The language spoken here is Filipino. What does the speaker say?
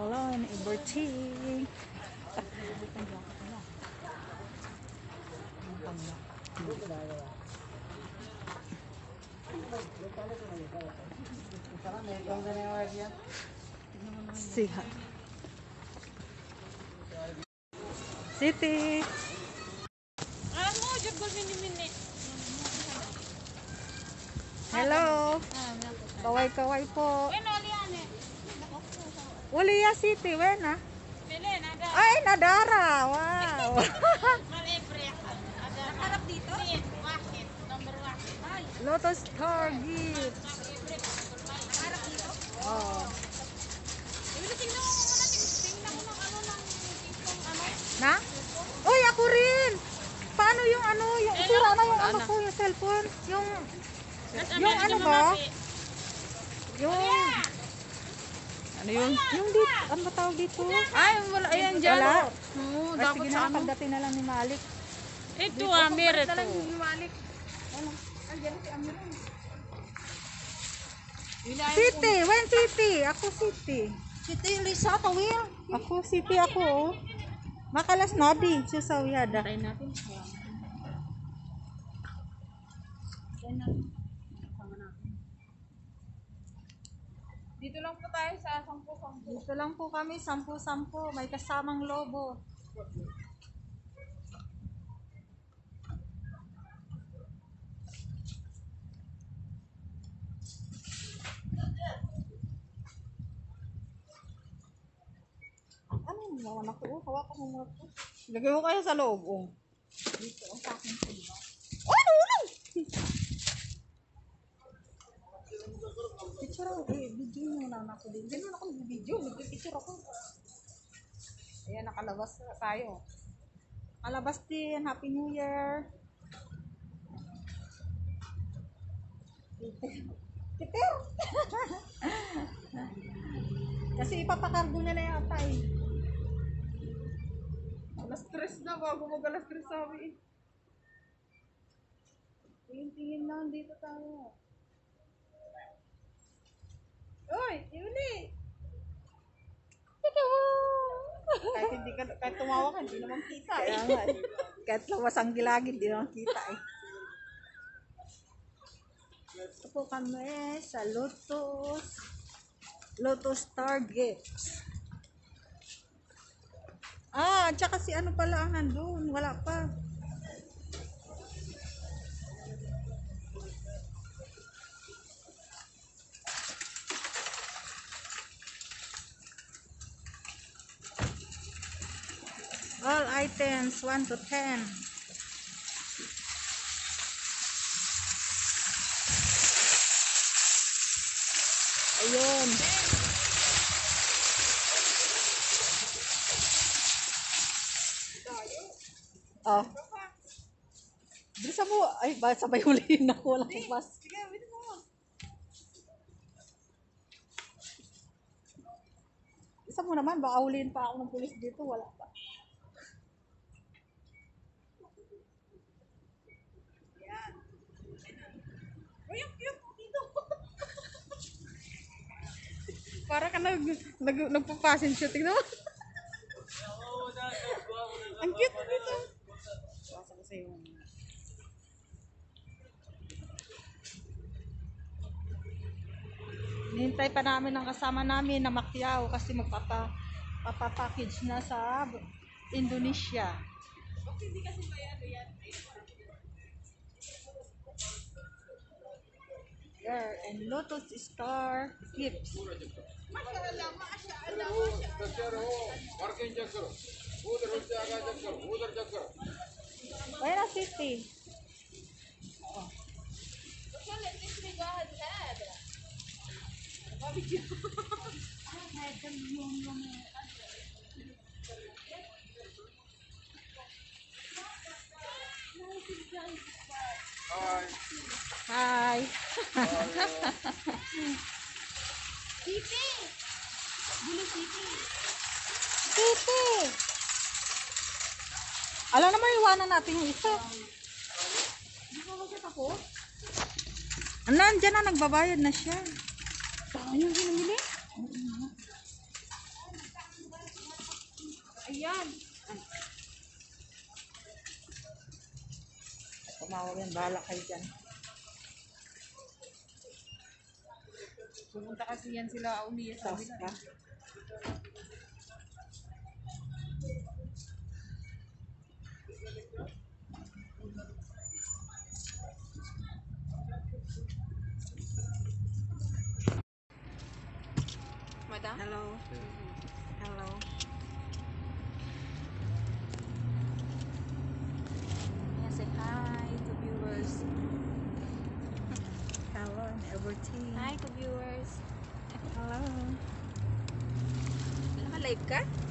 Malone Iberting. Siha. City. Ah, mo, ko mini-mini. Hello. Ah. Kaway-kaway po. Bueno, liane. Uliya City, wena. Pili, nada. Ay, Nadara. Wow. Malibre. Ada. Harap dito? Si, wakit. Number wakit. Ay, Lotus Target. malibre. Harap dito? Oh. Ibig tingnan mo muna. ting- Tingnan mo ng ano ng tipong ano. Na? Uy, ako rin. Paano yung ano, yung sira na yung ano? ano ko, yung cellphone. Yung, At Yung medyo ano ba? yung, ano yun? Yung dito, ano ba tawag dito? Ay, wala. Ayan, dyan. Wala? Oo, Ay, dapat sige sa na, ano. pagdating na lang ni Malik. Ito ah, meron na lang to. ni Malik. Ano? Andiyan si. Ilayin City, when City? Ako City. City, Lisa, tawil. Ako City ako. oh. Makalas nadi, susawiyada. Tayo natin. Dito lang po tayo sa sampu-sampu. Dito lang po kami, sampu-sampu. May kasamang lobo. Ano yung mga anak ko? Oh, Hawakan mo mo. Lagay ko kaya sa loob. Oh. Dito, ang sa akin po. diba? Oh, nulong! Picture ako. Eh, na anak ko din. Naman ako video. Nag-picture ako. Ayan, nakalabas na tayo. Nakalabas din. Happy New Year. Kiter. Kiter! Kasi ipapakargo niya na yata eh. Alas stress na bago mag alas stress sabi eh. Tingin-tingin lang dito tayo. Uy, Yuli! kahit hindi ka, kahit tumawa ka, hindi naman kita eh. Kaya nga, kahit lawas ang gilagid, hindi naman kita eh. Ito po kami sa Lotus, Lotus Targets. Ah, tsaka si ano pala ang nandun, wala pa. All items 1 to 10. Ayun. Oh. Bisa mo. Ay, ba, sabay huliin ako. Wala kang pas. Sige, wait mo. Naman, baka huliin pa ako ng pulis dito. Wala pa. Uyok, uyok, dito. Para ka nag, nag, nagpa-fashion shooting naman. Ang cute mo dito. Basa ko sa'yo. Nihintay pa namin ang kasama namin na Macquiao kasi magpapa papapackage na sa Indonesia. Hindi kasi mayado yan. star and lotus star clips. Where are 50? City! Alam naman, iwanan natin yung isa. Di ba magkat ako? Nandiyan na, nagbabayad na siya. Baka yung ginamili? yan. Tumawag yan, bahala kayo dyan. Pumunta kasi yan sila umiya sa Tapos Thank you. Hi to